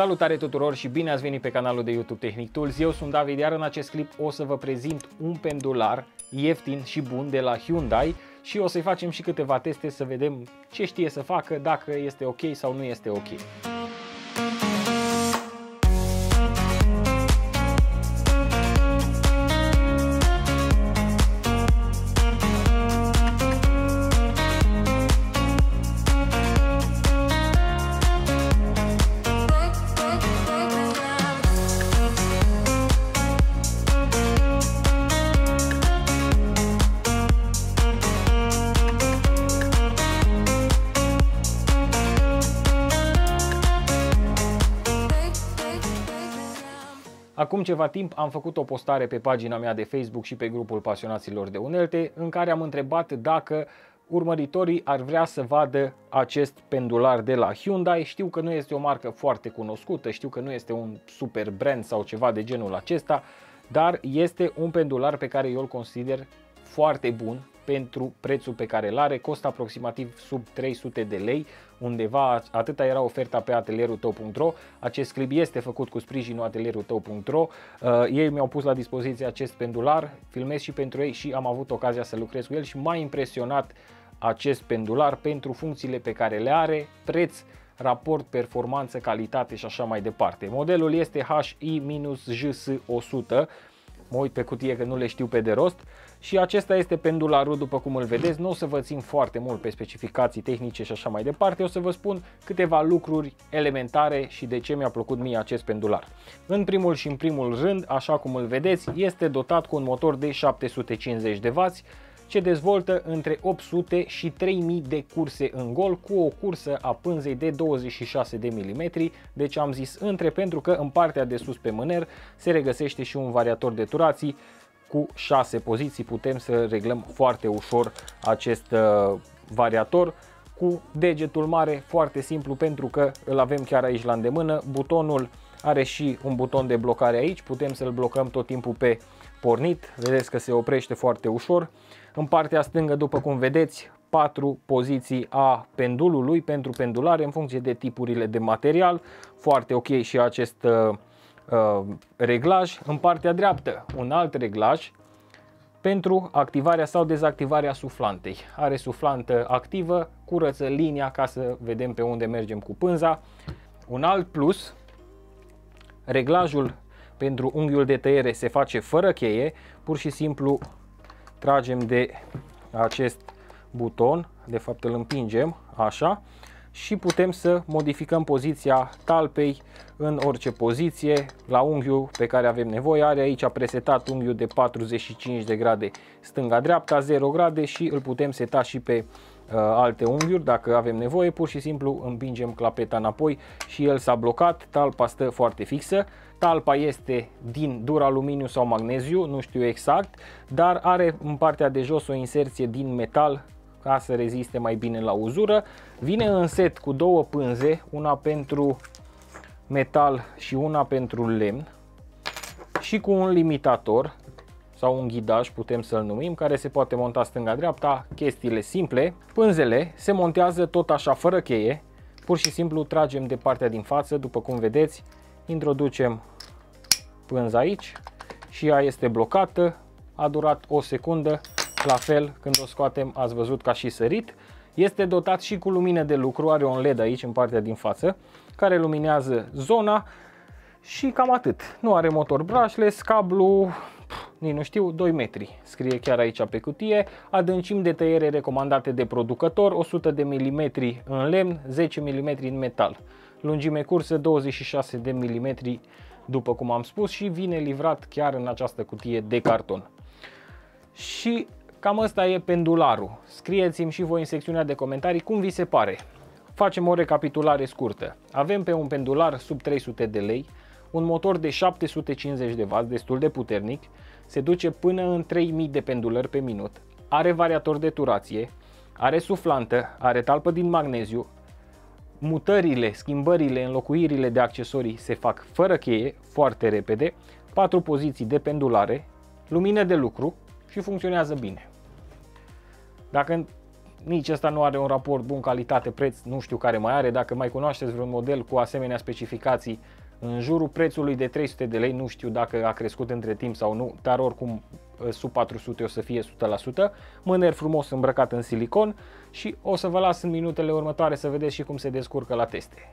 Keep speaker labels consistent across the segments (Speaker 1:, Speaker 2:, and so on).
Speaker 1: Salutare tuturor și bine ați venit pe canalul de YouTube Technic Tools. Eu sunt David, iar în acest clip o să vă prezint un pendular ieftin și bun de la Hyundai și o să-i facem și câteva teste să vedem ce știe să facă, dacă este ok sau nu este ok. Acum ceva timp am făcut o postare pe pagina mea de Facebook și pe grupul pasionaților de unelte în care am întrebat dacă urmăritorii ar vrea să vadă acest pendular de la Hyundai. Știu că nu este o marcă foarte cunoscută, știu că nu este un super brand sau ceva de genul acesta, dar este un pendular pe care eu îl consider foarte bun pentru prețul pe care îl are, costă aproximativ sub 300 de lei, undeva atâta era oferta pe atelierul tău.ro. Acest clip este făcut cu sprijinul atelierul tău.ro. Uh, ei mi-au pus la dispoziție acest pendular, filmez și pentru ei și am avut ocazia să lucrez cu el și m-a impresionat acest pendular pentru funcțiile pe care le are, preț, raport, performanță, calitate și așa mai departe. Modelul este HI-JS100, mă uit pe cutie că nu le știu pe de rost. Și acesta este pendularul după cum îl vedeți, nu o să vă țin foarte mult pe specificații tehnice și așa mai departe, o să vă spun câteva lucruri elementare și de ce mi-a plăcut mie acest pendular. În primul și în primul rând, așa cum îl vedeți, este dotat cu un motor de 750 de W, ce dezvoltă între 800 și 3000 de curse în gol cu o cursă a pânzei de 26 de mm, deci am zis între pentru că în partea de sus pe mâner se regăsește și un variator de turații. Cu 6 poziții putem să reglăm foarte ușor acest uh, variator. Cu degetul mare, foarte simplu pentru că îl avem chiar aici la îndemână. Butonul are și un buton de blocare aici, putem să-l blocăm tot timpul pe pornit, vedeți că se oprește foarte ușor. În partea stângă, după cum vedeți, 4 poziții a pendulului pentru pendulare în funcție de tipurile de material. Foarte ok și acest uh, uh, reglaj. În partea dreaptă, un alt reglaj pentru activarea sau dezactivarea suflantei. Are suflantă activă, curăță linia ca să vedem pe unde mergem cu pânza. Un alt plus, reglajul pentru unghiul de tăiere se face fără cheie, pur și simplu tragem de acest buton, de fapt îl împingem așa și putem să modificăm poziția talpei în orice poziție la unghiul pe care avem nevoie. Are aici presetat unghiul de 45 de grade stânga-dreapta, 0 grade și îl putem seta și pe uh, alte unghiuri dacă avem nevoie. Pur și simplu împingem clapeta înapoi și el s-a blocat, talpa stă foarte fixă. Talpa este din dur aluminiu sau magneziu, nu știu exact, dar are în partea de jos o inserție din metal ca să reziste mai bine la uzură. Vine în set cu două pânze, una pentru metal și una pentru lemn și cu un limitator sau un ghidaj putem să-l numim, care se poate monta stânga-dreapta, chestiile simple. Pânzele se montează tot așa fără cheie, pur și simplu tragem de partea din față, după cum vedeți, introducem pânza aici și ea este blocată, a durat o secundă, la fel când o scoatem ați văzut ca și sărit. Este dotat și cu lumină de lucru, are un LED aici în partea din față, care luminează zona și cam atât. Nu are motor brushless, cablu, nici nu știu, 2 metri, scrie chiar aici pe cutie, adâncim de tăiere recomandate de producător, 100 de mm în lemn, 10 mm în metal, lungime cursă 26 de mm după cum am spus și vine livrat chiar în această cutie de carton. Și cam ăsta e pendularul. Scrieți-mi și voi în secțiunea de comentarii cum vi se pare. Facem o recapitulare scurtă. Avem pe un pendular sub 300 de lei, un motor de 750 de W, destul de puternic, se duce până în 3000 de pendulări pe minut, are variator de turație, are suflantă, are talpă din magneziu, mutările, schimbările, înlocuirile de accesorii se fac fără cheie, foarte repede, 4 poziții de pendulare, lumină de lucru și funcționează bine. Dacă nici ăsta nu are un raport bun calitate-preț, nu știu care mai are, dacă mai cunoașteți vreun model cu asemenea specificații în jurul prețului de 300 de lei, nu știu dacă a crescut între timp sau nu, dar oricum ă, sub 400 o să fie 100%, mâner frumos îmbrăcat în silicon și o să vă las în minutele următoare să vedeți și cum se descurcă la teste.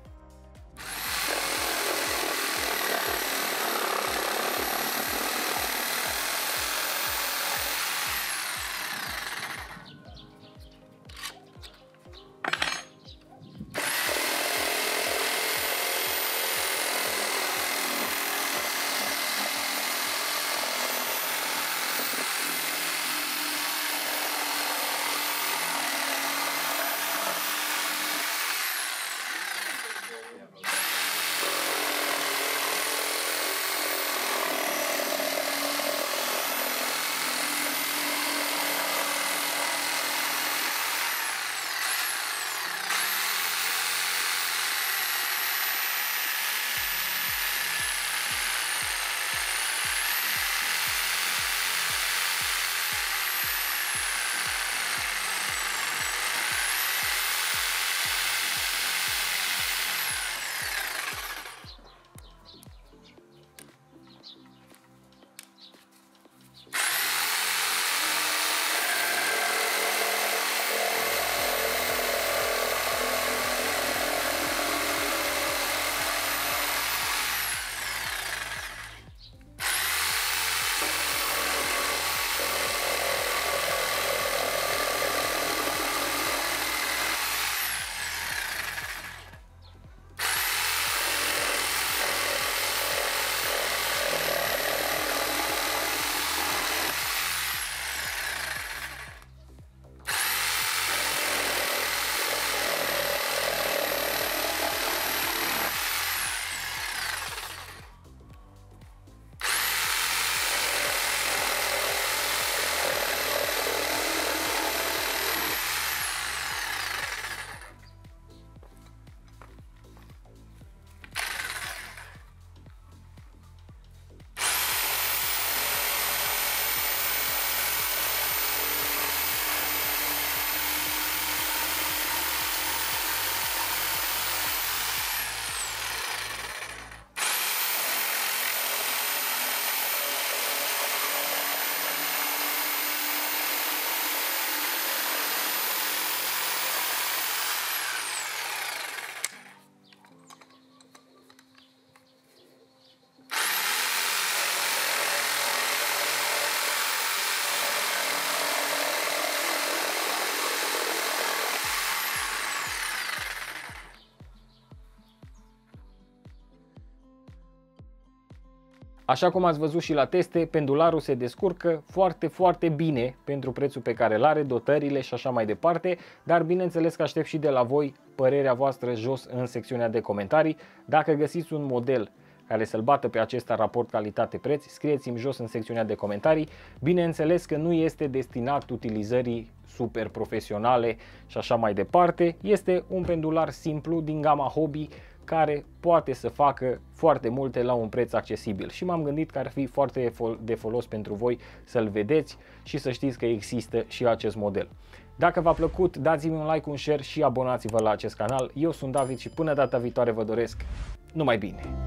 Speaker 1: Așa cum ați văzut și la teste, pendularul se descurcă foarte, foarte bine pentru prețul pe care îl are, dotările și așa mai departe, dar bineînțeles că aștept și de la voi părerea voastră jos în secțiunea de comentarii. Dacă găsiți un model care să-l bată pe acesta raport calitate-preț, scrieți-mi jos în secțiunea de comentarii. Bineînțeles că nu este destinat utilizării super profesionale și așa mai departe. Este un pendular simplu din gama hobby care poate să facă foarte multe la un preț accesibil și m-am gândit că ar fi foarte de folos pentru voi să-l vedeți și să știți că există și acest model. Dacă v-a plăcut, dați-mi un like, un share și abonați-vă la acest canal. Eu sunt David și până data viitoare vă doresc numai bine!